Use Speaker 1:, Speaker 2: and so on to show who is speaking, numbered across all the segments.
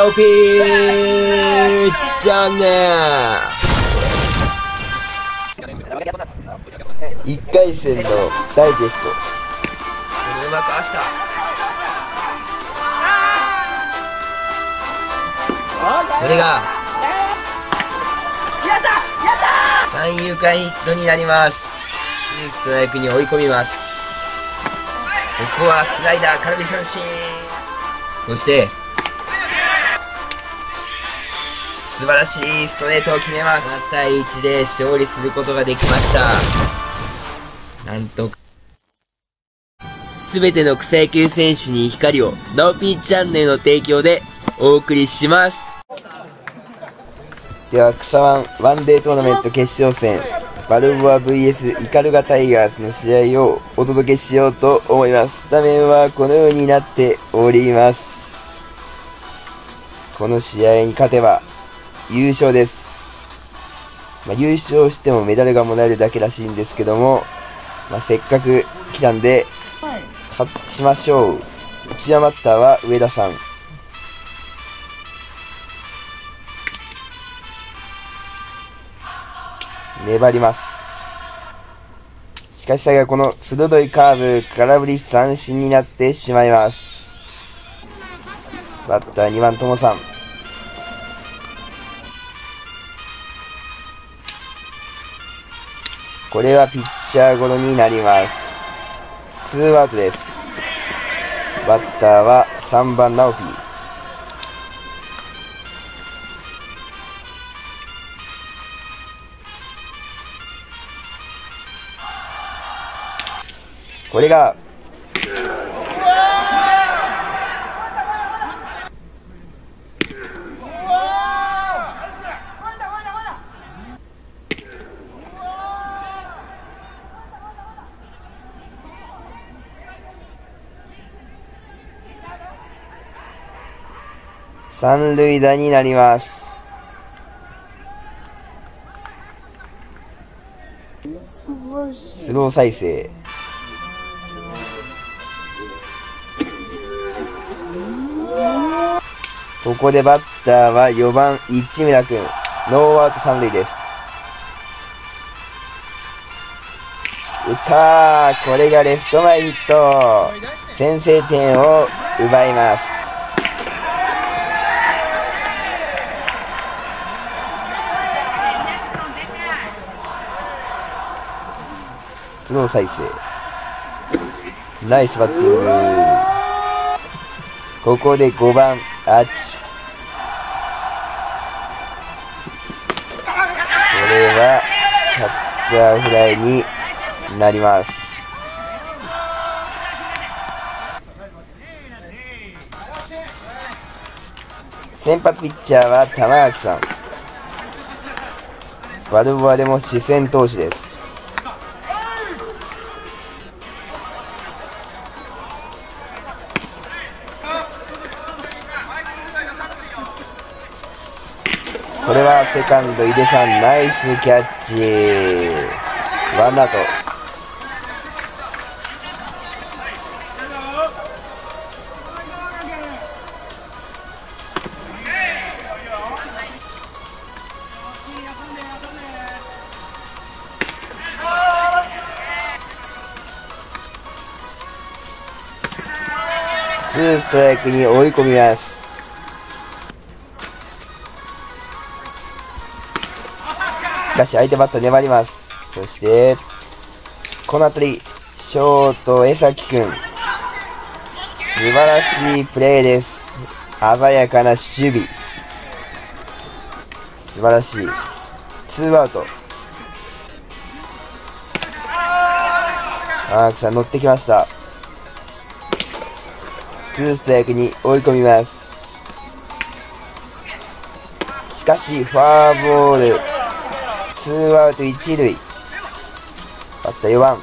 Speaker 1: ドピーチャンネル1回戦のダイジェスト。これうまく合わせたこれが三遊間ヒットになります。ストライクに追い込みます。ここはスライダー空振り三振。そして素晴らしいストレートを決めます7対1で勝利することができましたなんとすべての草野球選手に光をノーピーチャンネルの提供でお送りしますでは草ワンワンデートーナメント決勝戦バルボア VS イカルガタイガースの試合をお届けしようと思います。スタメンはこのようになっております。この試合に勝てば優勝です。まあ、優勝してもメダルがもらえるだけらしいんですけども、まあ、せっかく来たんで、勝ちましょう。内山バッターは上田さん。粘ります。しかし最後はこの鋭いカーブ、空振り三振になってしまいます。バッター2番ともさん。これはピッチャーゴロになります。ツーアウトです。バッターは3番ナオピー。これが、三塁打になります。スロー再生。ここでバッターは4番市村君。ノーアウト三塁です。打ったーこれがレフト前ヒット先制点を奪います。スロー再生。ナイスバッティング。ここで5番あっちこれはキャッチャーフライになります先発ピッチャーは玉垣さんバルボアでも視線投手ですカンド井出さんナイスキャッチ。ワンアウト。ツーストライクに追い込みます。かし相手バッター粘ります。そして、この辺り、ショート、江崎くん。素晴らしいプレーです。鮮やかな守備。素晴らしい。ツーアウト。マークさん乗ってきました。ツーストライクに追い込みます。しかし、フォアボール。ツーアウト一塁。バッター4番。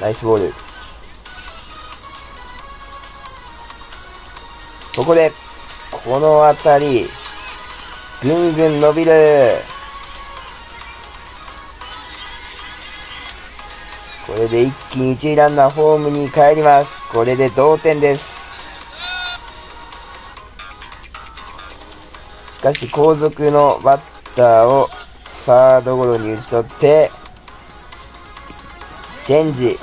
Speaker 1: ナイスボール。ここで、この辺り、ぐんぐん伸びる。これで一気に一塁ランナーホームに帰ります。これで同点です。しかし後続のバッターをサードゴロに打ち取って、チェンジ。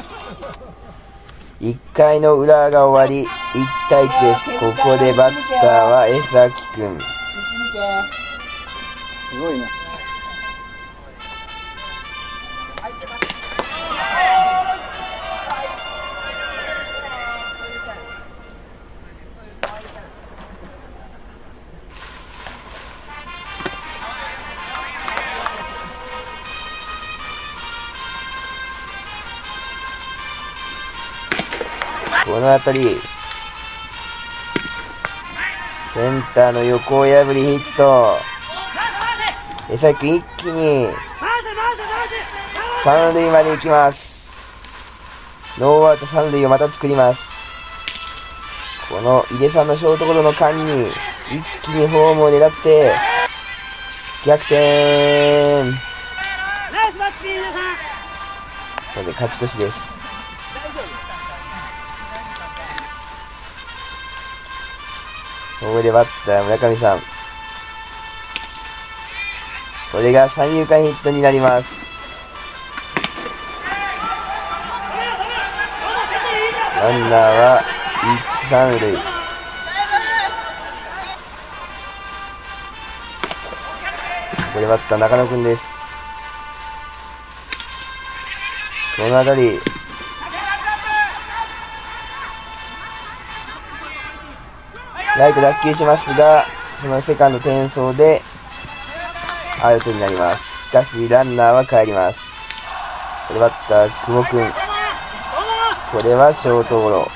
Speaker 1: 1回の裏が終わり、1対1です。ここでバッターは江崎君。
Speaker 2: すごいね。
Speaker 1: この辺り、センターの横を破りヒット。江崎くん一気に、三塁まで行きます。ノーアウト三塁をまた作ります。この井出さんのショートゴロの間に、一気にホームを狙って、逆転これで勝ち越しです。ここでバッター村上さん。これが三遊間ヒットになります。ランナーは一三塁。これバッター中野くんです。この辺り、ライト脱臼しますが、そのセカンド転送でアウトになります。しかし、ランナーは帰ります。これバッター、久保くん。これはショートゴロ。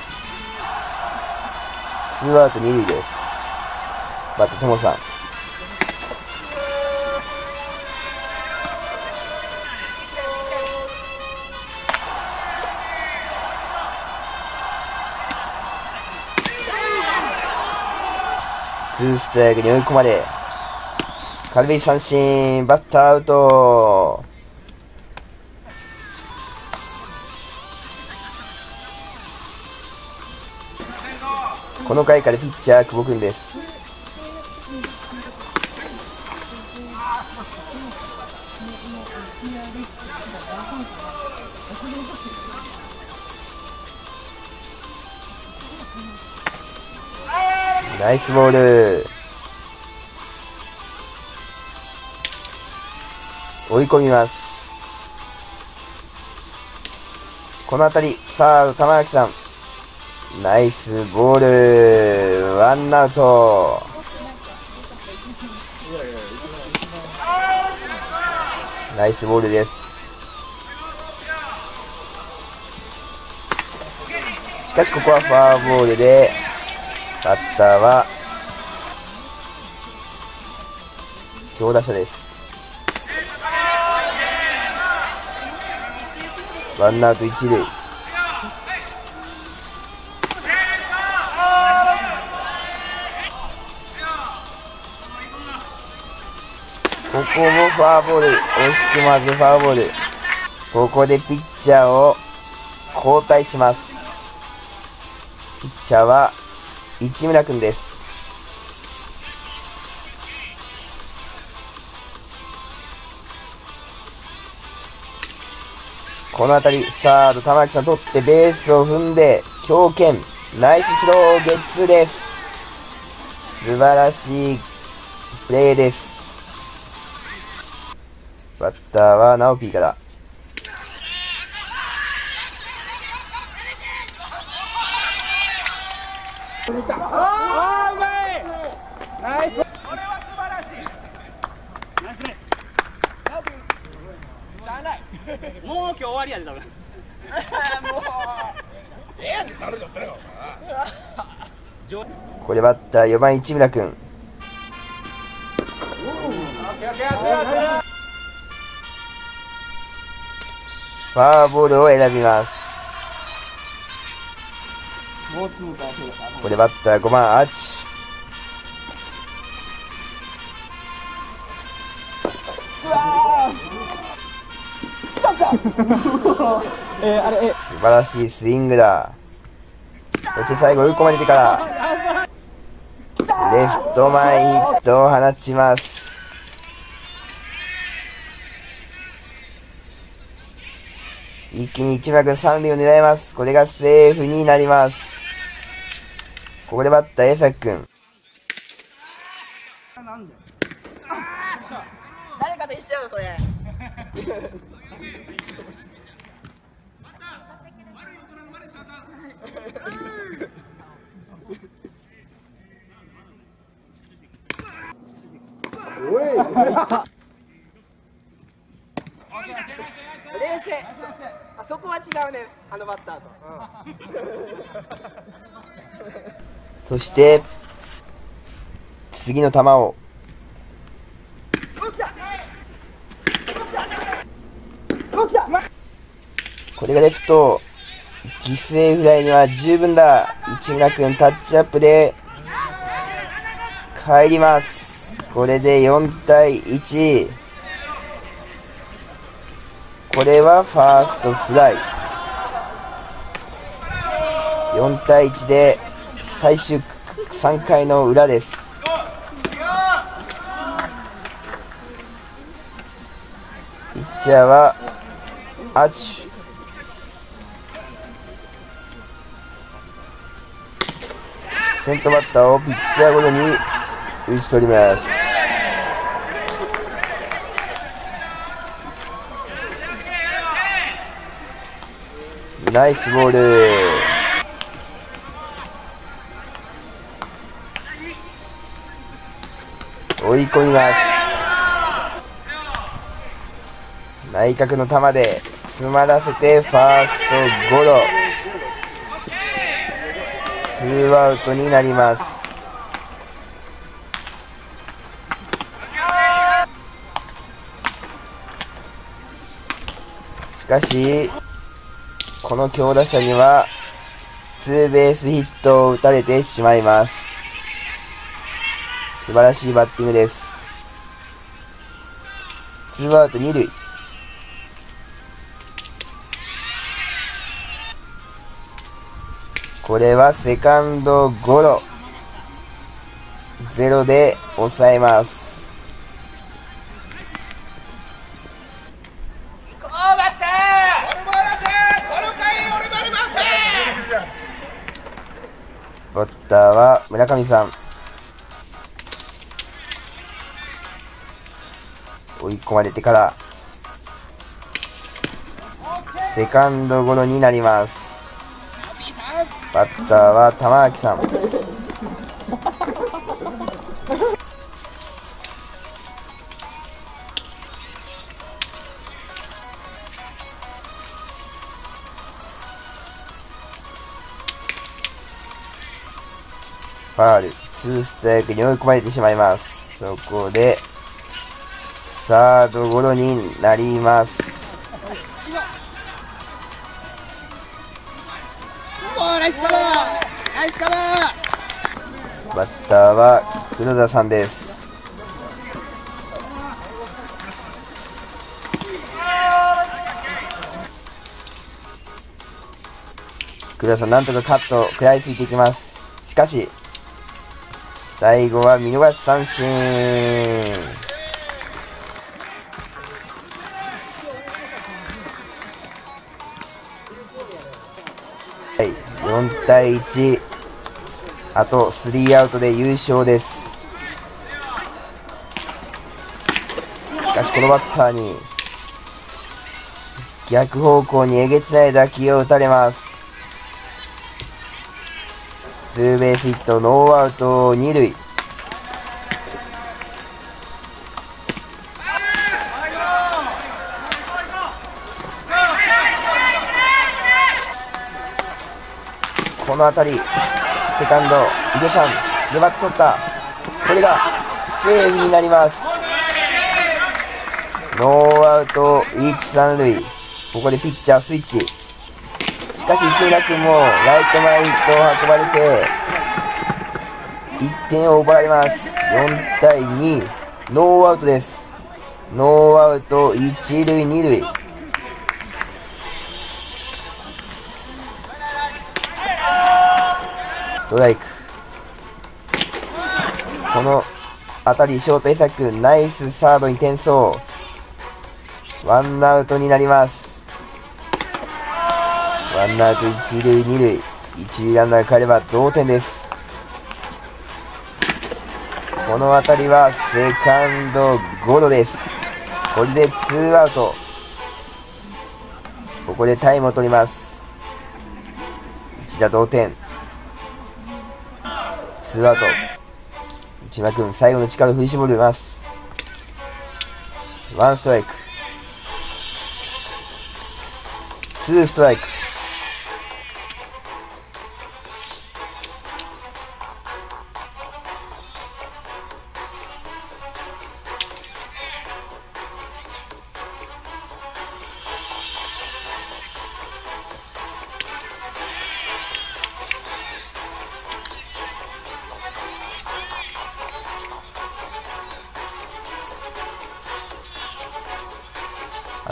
Speaker 1: ツーアウト二塁です。バッター、ともさん。ツーストライクに追い込まれ、空振り三振、バッターアウト。この回からピッチャー、久保君です。ナイスボール。追い込みます。この辺り、サード、玉木さん。ナイスボール。ワンアウト。ナイスボールです。しかしここはフォアボールで、バッターは、強打者です。ワンアウト一塁。ここもフォアボール。惜しくもずフォアボール。ここでピッチャーを交代します。ピッチャーは市村くんです。この辺り、サード、玉木さん取ってベースを踏んで、強肩、ナイススロー、ゲッツーです。素晴らしいプレーです。バッターはナオピーから。
Speaker 3: もう今日終わりやで多分
Speaker 1: ここでバッター4番市村くん。ファーボールを選びます。ここでバッター5番アーチ。
Speaker 2: えー、あれ、え、
Speaker 1: 素晴らしいスイングだ。そして最後追い込まれてから、レフト前ヒットを放ちます。一気に一幕三塁を狙います。これがセーフになります。ここでバッター江崎くん。
Speaker 3: 誰かと一緒やろそれ。冷静あそこは違うねあのバッターと、
Speaker 1: そして、次の球を、これがレフト、犠牲フライには十分だ。市村くんタッチアップで、帰ります。これで4対1。これはファーストフライ。4対1で最終3回の裏です。ピッチャーはアチュ。先頭バッターをピッチャーゴロに打ち取ります。ナイスボール。追い込みます。内角の球で詰まらせてファーストゴロ。ツーアウトになります。しかし、この強打者にはツーベースヒットを打たれてしまいます。素晴らしいバッティングです。ツーアウト二塁。これはセカンドゴロ。ゼロで抑えます。バッターは村上さん。追い込まれてから、セカンドゴロになります。バッターは玉木さん。ファール、ツーストライクに追い込まれてしまいます。そこで、サードゴロになります？
Speaker 3: バ
Speaker 1: ッターは黒田さんです。黒田さん、なんとかカット、食らいついていきます。しかし、最後は見逃し三振。4対1。あと3アウトで優勝です。しかしこのバッターに逆方向にえげつない打球を打たれます。ツーベースヒット、ノーアウト2塁。この辺り、セカンド、井出さん、粘って取った。これが、セーフになります。ノーアウト、1、3塁。ここでピッチャースイッチ。しかし、市村君も、ライト前ヒットを運ばれて、1点を奪われます。4対2、ノーアウトです。ノーアウト、1塁、2塁。ストライク。この当たり、ショート江崎君、ナイスサードに転送。ワンアウトになります。ワンアウト一塁二塁。一塁ランナーが帰れば同点です。この当たりはセカンドゴロです。これでツーアウト。ここでタイムを取ります。一打同点。ツーアウト。内間君、最後の力を振り絞ります。ワンストライク。ツーストライク。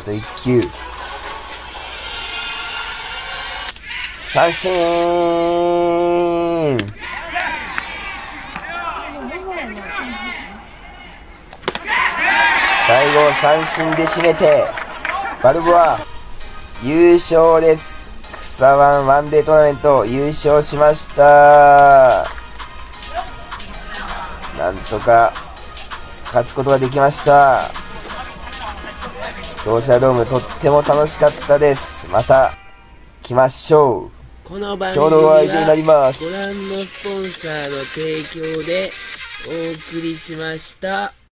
Speaker 1: と1球。三振最後三振で締めて、バルボア、優勝です。草ワンワンデートーナメント優勝しました。なんとか勝つことができました。京セラドームとっても楽しかったです。また来ましょう。
Speaker 4: この番組
Speaker 1: 今日のお相手になります
Speaker 4: ご覧のスポンサーの提供でお送りしました。